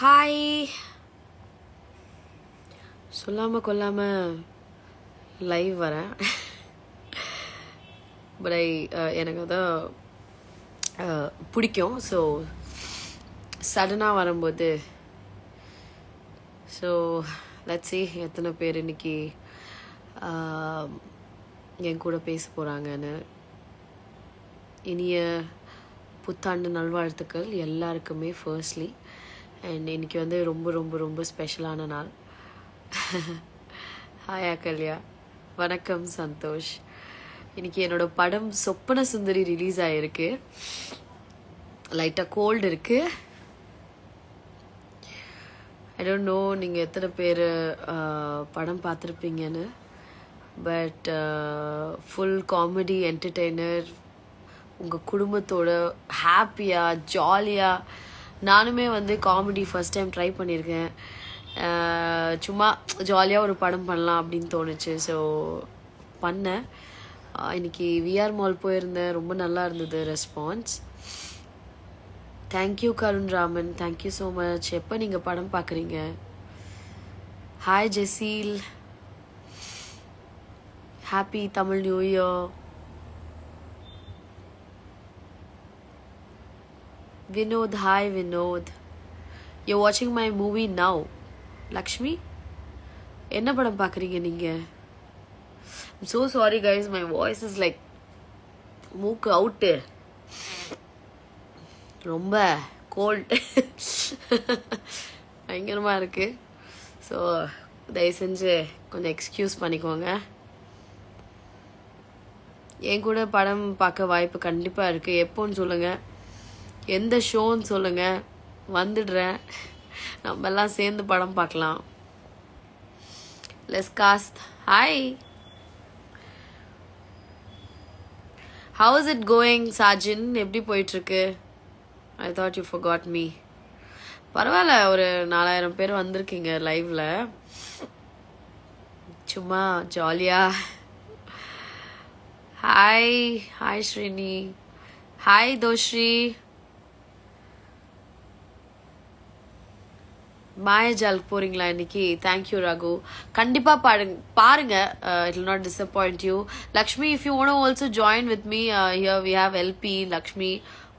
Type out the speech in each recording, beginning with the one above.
Hi சொல்லாமல் கொல்லாமல் live வரேன். பட் ஐ uh, எனக்கு அதான் uh, பிடிக்கும். ஸோ சடனாக வரும்போது ஸோ லட்சி எத்தனை பேர் இன்னைக்கு um, என் கூட பேச போகிறாங்கன்னு இனிய புத்தாண்டு நல்வாழ்த்துக்கள் எல்லாருக்குமே ஃபர்ஸ்ட்லி அண்ட் இன்னைக்கு வந்து ரொம்ப ரொம்ப ரொம்ப ஸ்பெஷலான நாள். ஹாய் அகல்யா. வணக்கம் சந்தோஷ். இன்னைக்கு என்னோட படம் சொப்பன சுந்தரி ரிலீஸ் ஆயிருக்கு. லைட்டாக கோல்டு இருக்கு. ஐ டோன்ட் நோ நீங்கள் எத்தனை பேர் படம் பார்த்துருப்பீங்கன்னு. பட் ஃபுல் காமெடி என்டர்டெய்னர் உங்கள் குடும்பத்தோட ஹாப்பியாக ஜாலியாக நானுமே வந்து காமெடி ஃபர்ஸ்ட் டைம் ட்ரை பண்ணியிருக்கேன். சும்மா ஜாலியாக ஒரு படம் பண்ணலாம் அப்படின்னு தோணுச்சு. ஸோ பண்ணேன். இன்னைக்கு விஆர் மால் போயிருந்தேன். ரொம்ப நல்லா இருந்தது response thank you Karun Raman thank you so much எப்போ நீங்கள் படம் பார்க்குறீங்க hi Jeseel happy Tamil new year Vinod, hi Vinod. You're watching my movie now. Lakshmi? என்ன படம் பார்க்குறீங்க நீங்கள் I'm so sorry guys, my voice is like மூக்கு out ரொம்ப கோல்டு பயங்கரமாக இருக்கு. ஸோ தயவு செஞ்சு கொஞ்சம் எக்ஸ்கியூஸ் பண்ணிக்கோங்க. என் கூட படம் பார்க்க வாய்ப்பு கண்டிப்பாக இருக்குது எப்போன்னு சொல்லுங்கள் எந்த ஷோன்னு சொல்லுங்க. வந்துடுறேன். நம்ம எல்லாம் சேர்ந்து படம் பார்க்கலாம். Less cost hi how is it going Sajin எப்படி போயிட்டுருக்கு? I thought you forgot me பரவாயில்ல ஒரு நாலாயிரம் பேர் வந்திருக்கீங்க லைவ்ல சும்மா ஜாலியா ஹாய் ஹாய் ஸ்ரீனி ஹாய் தோஸ்ரீ மாயஜாலுக்கு போறீங்களா இன்னைக்கு? Thank you Ragu. கண்டிப்பா பாருங்க. பாருங்க it will not disappoint you Lakshmi if you want also join with me here we have L P Lakshmi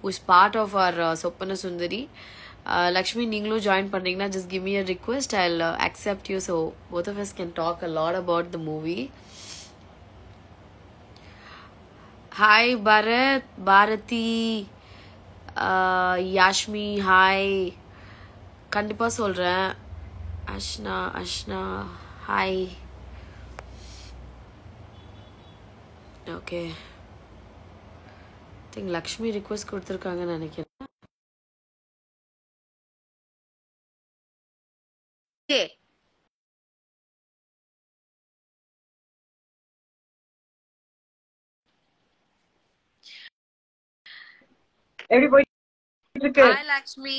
who is part of our Soppana Sundari Lakshmi நீங்களும் join பண்றீங்கன்னா just give me a request I accept you so both of us can talk a lot about the movie hi Bharath Bharathi Yashmi hi கண்டிப்பா சொல்றேன். Ashna Ashna hi okay think Lakshmi request கொடுத்துருக்காங்கன்னு நினைக்கிறேன். Okay. எப்படி போயிட்டு இருக்கு? Lakshmi.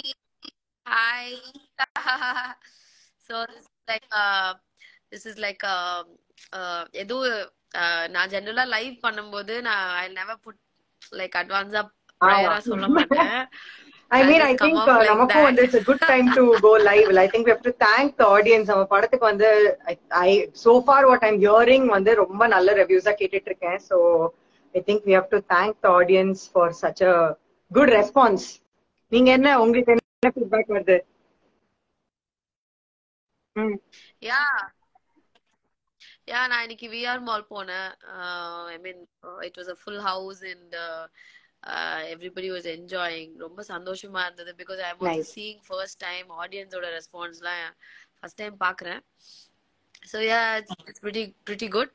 Hi. so this is like uh, this is like uh, uh, ஏதோ uh, நான் ஜெனரலா லைவ் பண்ணும்போது நான் ஐ நெவர் புட் லைக் அட்வான்ஸா ப்ரேயரா சொல்ல மாட்டேன். I mean I think like that. வந்து it's good time to go live I think we have to thank the audience நம்ம படத்துக்கு வந்து I so far what I'm hearing வந்து ரொம்ப நல்ல ரிவ்யூஸா கேட்டுட்டு இருக்கேன் so I think we have to thank the audience for such a good response நீங்க என்ன உங்களுக்கு ஃபீட்பேக் வருது. யா. யா நான் இன்னைக்கு விஆர் மால் போனேன். I mean it was a full house and everybody was enjoying ரொம்ப சந்தோஷமா இருந்தது because I was. Seeing first time ஆடியன்ஸோட ரெஸ்பான்ஸ்லாம் ஃபர்ஸ்ட் டைம் பார்க்குறேன். So yeah it's pretty pretty good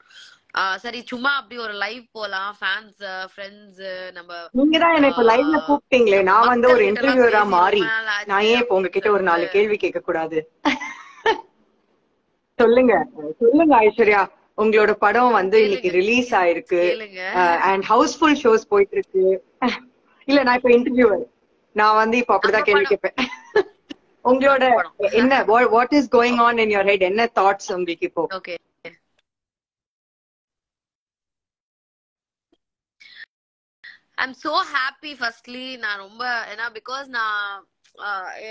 சரி சும்மா அப்படி ஒரு லைவ் போலாம். ஃபேன்ஸ் ஃப்ரெண்ட்ஸ் நம்ம நீங்க தான் என்ன இப்ப லைவ்ல கூப்பிட்டீங்களே. நான் வந்து ஒரு இன்டர்வியூரா மாறி. நான் ஏன் இப்ப உங்ககிட்ட ஒரு நாலு கேள்வி கேட்க கூடாது சொல்லுங்க. சொல்லுங்க ஐஸ்வர்யா. உங்களோட படம் வந்து இன்னைக்கு. ரிலீஸ் ஆயிருக்கு. அண்ட் ஹவுஸ்ஃபுல் ஷோஸ் போயிட்டு இருக்கு இல்ல நான் இப்ப இன்டர்வியூவர் நான் வந்து இப்ப அப்படிதான் கேள்வி. கேட்பேன். உங்களோட. என்ன what is going on in your head என்ன தாட்ஸ் உங்களுக்கு இப்போ? ஐம் சோ ஹாப்பி ஃபர்ஸ்ட்லி நான் ரொம்ப ஏன்னா பிகாஸ் நான்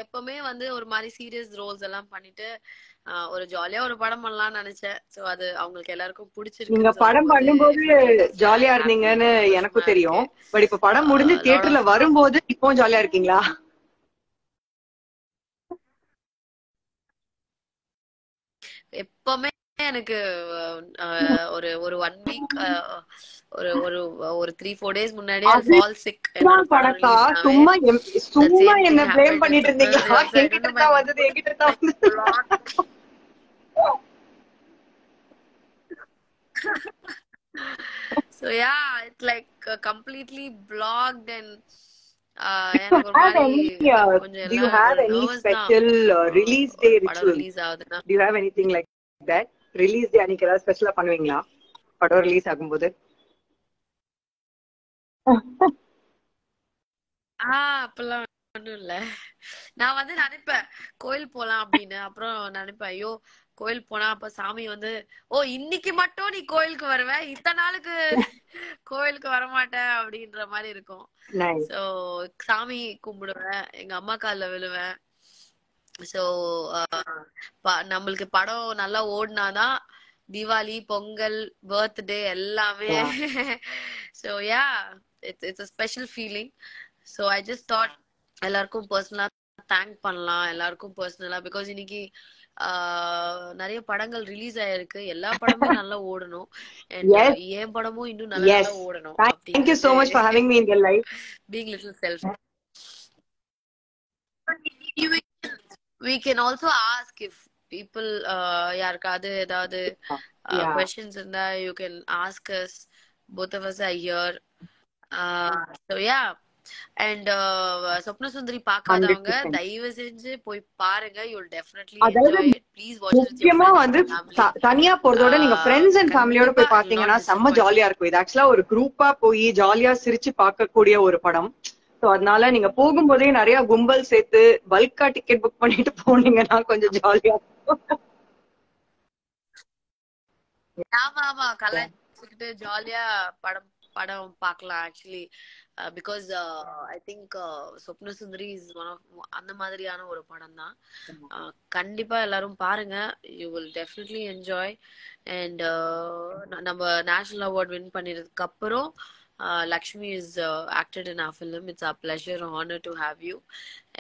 எப்பவுமே வந்து ஒரு மாதிரி சீரியஸ் ரோல்ஸ் எல்லாம் பண்ணிட்டு ஒரு ஜாலியா ஒரு படம் பண்ணலாம்னு நினைச்சேன். சோ அது அவங்களுக்கு எல்லாருக்கும் நீங்க பிடிச்சிருக்கு படம் பண்ணும்போது ஜாலியா இருந்தீங்கன்னு எனக்கும் தெரியும். பட் இப்ப படம் முடிஞ்சு தியேட்டர்ல வரும்போது இப்போ ஜாலியா இருக்கீங்களா? எப்பவுமே எனக்கு ஒரு ஒரு ஒன் வீக் ஒரு ஒரு ஒரு த்ரீ ஃபோர் டேஸ் முன்னாடியே ஃபால் சிக் படக்கா சும்மா எம்- சும்மா என்ன பிளேம் பண்ணிட்டு என்கிட்ட தான் வந்தது என்கிட்ட வந்தது. எனக்கு ஒரு have மாதிரி any, uh, கொஞ்சம் do you have any special release day படம் ritual? ரிலீஸ் ஆகுதுன்னா. Do you have anything like that? Release day அன்னைக்கு ஏதாவது ஸ்பெஷலா பண்ணுவீங்களா? படம் ரிலீஸ் ஆகும்போது? ஆஹ் அப்பெல்லாம் ஒண்ணும் இல்ல. நான் வந்து நினைப்பேன் கோயில் போலாம் அப்படின்னு. அப்புறம் நினைப்பேன் ஐயோ கோயில் போனா அப்ப சாமி வந்து ஓ இன்னைக்கு மட்டும் நீ கோயிலுக்கு வருவ? இத்தனை நாளுக்கு கோயிலுக்கு வரமாட்ட? அப்படின்ற மாதிரி இருக்கும். சோ சாமி கும்பிடுவேன் எங்க அம்மா கால்ல விழுவேன். சோ நம்மளுக்கு படம் நல்லா ஓடினாதான் தீபாவளி பொங்கல் பர்த்டே எல்லாமே so yeah it's it's a special feeling so I just thought எல்லாருக்கும் பர்சனலா தேங்க் பண்ணலாம் எல்லாருக்கும் பர்சனலா பிகாஸ் இன்னைக்கு ஆஹ், நிறைய படங்கள் ரிலீஸ் ஆயிருக்கு எல்லா படமும் நல்லா ஓடணும் Yes. என் படமும் இன்னும். நல்லா ஓடணும் Thank you so much for having me in your life. being little self. We can, also ask if people uh, யாருக்காவது ஏதாவது uh, questions இருந்தா you can ask us both of us are here uh, so yeah and uh, சொப்ன சுந்தரி பார்க்காதவங்க 100%. தயவு செஞ்சு போய் பாருங்க watch it with your முக்கியமா friends வந்து and family. த- தனியா போறதோட நீங்க ஃப்ரெண்ட்ஸ் அண்ட் ஃபேமிலியோட போய் பாத்தீங்கன்னா செம்ம. ஜாலியா இருக்கும் இது ஆக்சுவலா ஒரு குரூப்பா போய் ஜாலியா சிரிச்சு பார்க்கக்கூடிய ஒரு படம் சோ அதனால நீங்க போகும்போதே நிறைய கும்பல் சேர்த்து பல்கா டிக்கெட் புக் பண்ணிட்டு போனீங்கன்னா கொஞ்சம் ஜாலியா ஆமா ஆமா. கலாய்ச்சிக்கிட்டு ஜாலியா படம் படம் பார்க்கலாம் actually because I think swapna Sundari is one of அந்த மாதிரியான ஒரு படம் தான் கண்டிப்பா எல்லாரும் பாருங்க. You will definitely enjoy and நம்ம நேஷனல் அவார்ட் வின் பண்ணினதுக்கு அப்புறம் Lakshmi is acted in a film it's a pleasure honour to have you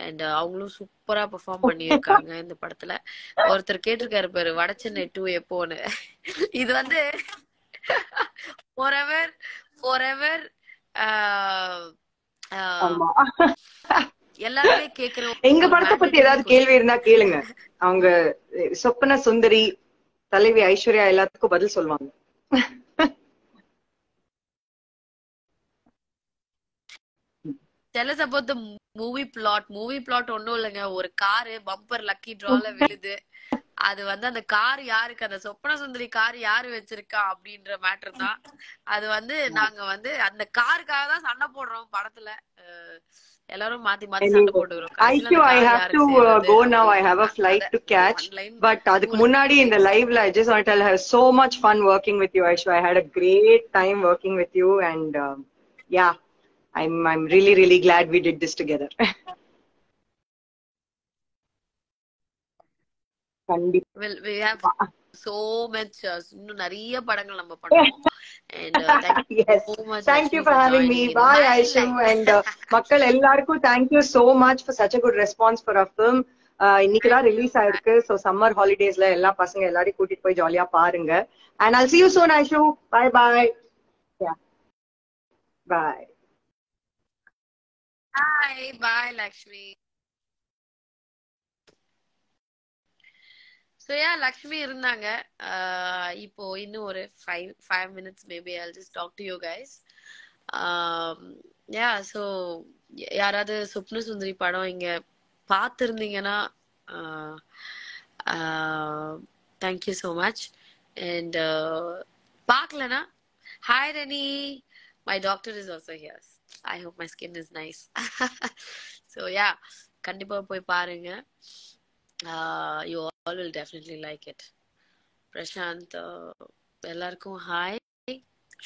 and அவங்களும் சூப்பரா பெர்ஃபார்ம் பண்ணியிருக்காங்க இந்த படத்துல. ஒருத்தர் கேட்டிருக்காரு பாரு வடச்சென்னை டூ எப்போன்னு. இது வந்து forever ஆஹ் ஆஹ் ஆமா. எல்லாருமே கேக்குற எங்க படத்தை பத்தி ஏதாவது. கேள்வி இருந்தா கேளுங்க. அவங்க சொப்பன சுந்தரி தலைவி ஐஸ்வர்யா எல்லாத்துக்கும் பதில் சொல்லுவாங்க. Tell us about the movie plot. Movie plot ஒண்ணும் இல்லைங்க. ஒரு காரு பம்பர் லக்கி டிரால விழுது. அது வந்து அந்த கார் யாருக்கு? அந்த சொப்பன சுந்தரி கார் யாரு வச்சிருக்கா அப்படின்ற மேட்டர் தான். அது வந்து நாங்க வந்து அந்த காருக்காக தான் சண்டை போடுறோம் படத்துல. எல்லாரும் மாத்தி மாத்தி சண்டை போட்டுக்கிறோம். Aishu I have to go now I have a flight to catch but அதுக்கு முன்னாடி இந்த லைவ்ல I just want tell have so much fun working with you Aishu I had a great time working with you and yeah I'm really really glad we did this together கண்டிப்பா Well, we have so much uh, நிறைய படங்கள் நம்ம பண்ணுவோம் and uh, thank you yes so much thank you for having me bye aishu and uh, மக்கள் எல்லாருக்கும் thank you so much for such a good response for our film uh, இன்னைக்கு தான் release ஆயிருக்கு so summer ஹாலிடேஸ்ல எல்லா பசங்க எல்லாரையும் கூட்டிட்டு போய் ஜாலியா பாருங்க and I'll see you soon Aishu bye bye yeah bye. Bye, Lakshmi. So Lakshmi இருந்தாங்க. Uh, இப்போ இன்னும் ஒரு five five minutes maybe I just talk to you guys yeah so யாராவது சுப்ன சுந்தரி படம் இங்க பார்த்துருந்தீங்கன்னா thank you uh, so uh, much and பார்க்கலனா hi Reni my doctor is also here's I hope my skin is nice so yeah கண்டிப்பாக போய் பாருங்க. You all will definitely like it Prashanth uh, எல்லாருக்கும் hi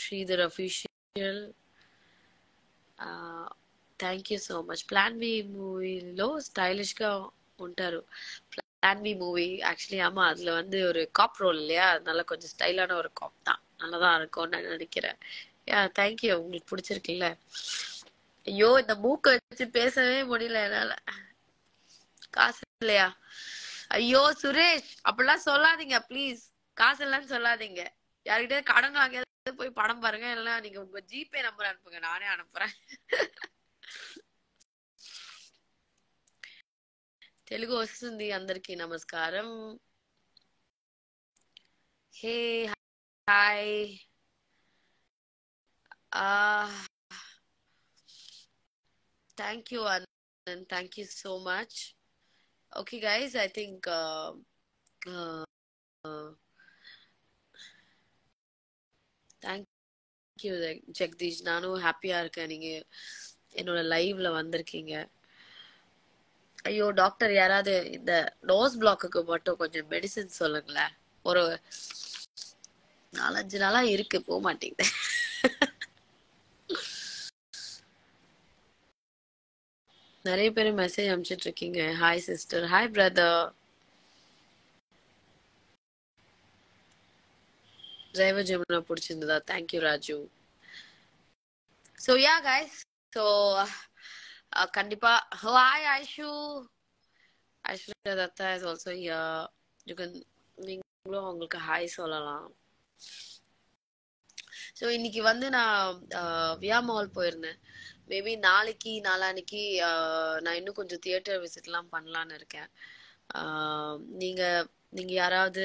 Sridhar official thank you so much plan B మూవీలో స్టైలిష్గా ఉంటారు plan B movie actually ஆமா அதுல வந்து ஒரு காப் ரோல் இல்லையா? அதனால கொஞ்சம் ஸ்டைலான ஒரு காப் தான். நல்லாதான் இருக்கும்னு நான் நினைக்கிறேன். தேங்க்யூ உங்களுக்கு பிடிச்சிருக்குல்ல ஐயோ இந்த மூக்க வச்சு பேசவே முடியல என்னால காசு இல்லையா ஐயோ சுரேஷ் அப்படிலாம் சொல்லாதீங்க ப்ளீஸ் காசு இல்லைன்னு சொல்லாதீங்க யார்கிட்ட கடன் வாங்கியாவது போய் படம் பாருங்க இல்லைன்னா நீங்க உங்க ஜிபே நம்பர் அனுப்புங்க நானே அனுப்புறேன் తెలుగు వస్తుంది అందరికి నమస్కారం hey hi Ah. thank you, Anand. Thank you so much. Okay, guys, I think. Um, uh, uh, thank you Jagadish நானும் ஹாப்பியாக இருக்கேன் நீங்கள் என்னோட லைவ்ல வந்திருக்கீங்க ஐயோ டாக்டர் யாராவது இந்த டோஸ் பிளாக்குக்கு மட்டும் கொஞ்சம் மெடிசின் சொல்லுங்களேன் ஒரு நாலஞ்சு நாளா இருக்கு போக மாட்டேங்குது நிறைய பேர் மெசேஜ் அனுப்பிச்சிட்டு இருக்கீங்க hi sister hi brother driver Jamuna பிடிச்சிருந்ததா? Thank you Raju. So yeah guys so கண்டிப்பா. Hi Aishu. Aishwarya Dutta is also yeah you can நீங்களும் உங்களுக்கு ஹாய் சொல்லலாம். ஸோ இன்னைக்கு வந்து நான் வியா மால் போயிருந்தேன். மேபி நாளைக்கு நாளான்னைக்கு நான் இன்னும் கொஞ்சம் தியேட்டர் விசிட்லாம் பண்ணலான்னு இருக்கேன். நீங்க நீங்க யாராவது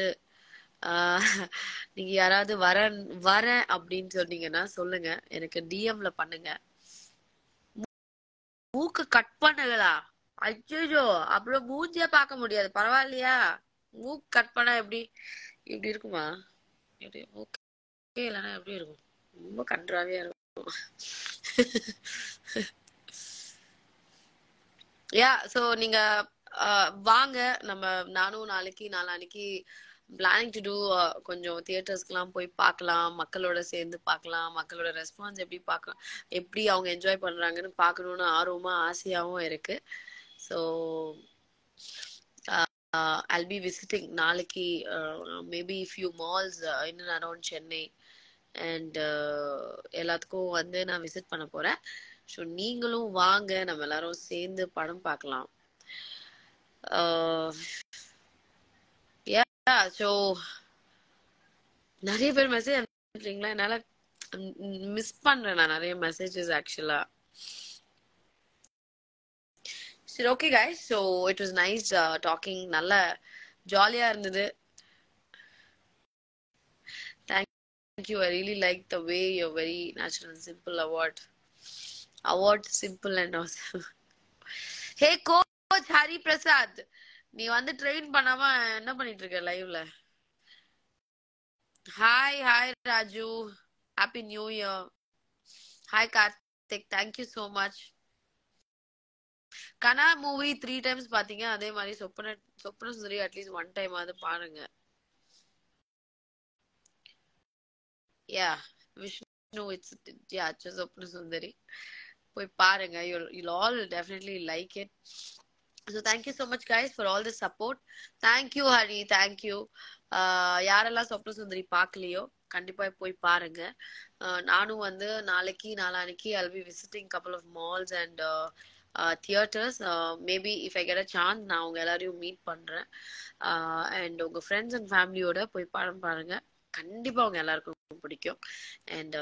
நீங்க யாராவது வர வரேன் அப்படின்னு சொன்னீங்கன்னா சொல்லுங்க. எனக்கு டிஎம்ல பண்ணுங்க. மூக்கு கட் பண்ணுங்களா? அச்சோ அப்புறம் மூஞ்சியா பார்க்க முடியாது. பரவாயில்லையா? மூக்கு கட் பண்ணா எப்படி இப்படி இருக்குமா? எப்படி மூக்கு இல்லைன்னா எப்படி இருக்கும்? ரொம்ப கன்றாவே இருக்கும். யா சோ நீங்க uh, வாங்க. நம்ம நானும் நாளைக்கு நாளான்னைக்கு பிளானிங் டு டூ கொஞ்சம் தியேட்டர்ஸ்க்குலாம் போய் பார்க்கலாம். மக்களோட சேர்ந்து பார்க்கலாம். மக்களோட ரெஸ்பான்ஸ் எப்படி பார்க்க எப்படி அவங்க என்ஜாய் பண்றாங்கன்னு பார்க்கணுன்னு ஆர்வமா ஆசையாவும் இருக்கு. ஸோ ஐல் பி விசிட்டிங் நாளைக்கு maybe few malls in and around Chennai and uh, எல்லாத்துக்கும் வந்து நான் விசிட் பண்ண போறேன். ஸோ நீங்களும் வாங்க. நம்ம எல்லாரும் சேர்ந்து படம் பார்க்கலாம். Uh, ஸோ நிறைய பேர் மெசேஜ் அனுப்புறீங்களா? என்னால மிஸ் பண்றேன் நான் நிறைய மெசேஜஸ் ஆக்சுவலா சரி okay guys so it was nice talking நல்ல ஜாலியா இருந்தது Thank you. I really like the way you're very natural and simple award. Award simple and awesome. hey coach Hari Prasad. நீ வந்து train பண்ணாம என்ன பண்ணிட்டு இருக்க லைவ்ல hi hi Raju happy new year hi Karthik thank you so much Kanaa movie three times பாத்தீங்க அதே மாதிரி சொப்பன சொப்பன சுந்தரி அட்லீஸ்ட் ஒன் டைம் ஆகுது பாருங்க யா விஷ்ணு இட்ஸ் யா சொப்ன சுந்தரி போய் பாருங்க. You'll all definitely like it so thank you so much guys for all the support thank you Hari thank you யாரெல்லாம் சொப்ன சுந்தரி பார்க்கலையோ கண்டிப்பா போய் பாருங்க. Uh, நானும் வந்து நாளைக்கு நாளானைக்கு I be visiting couple of malls and theatres maybe if I get a chance நான் உங்கள் எல்லாரையும் மீட் பண்றேன். Uh, அண்ட் உங்க ஃப்ரெண்ட்ஸ் அண்ட் ஃபேமிலியோட போய் படம் பாருங்க. கண்டிப்பா அவங்க எல்லாருக்கும் பிடிக்கும். And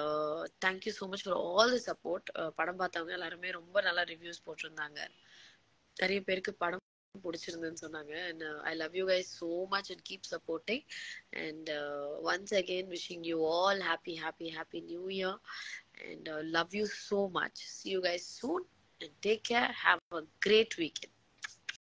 thank you so much for all the support படம் பார்த்தவங்க எல்லாருமே ரொம்ப நல்லா ரிவ்யூஸ் போட்டிருந்தாங்க. நிறைய பேருக்கு படம் பிடிச்சிருந்துன்னு சொன்னாங்க. And I love you guys so much and keep supporting and once again wishing you all happy happy happy new year and love you so much see you guys soon and take care have a great weekend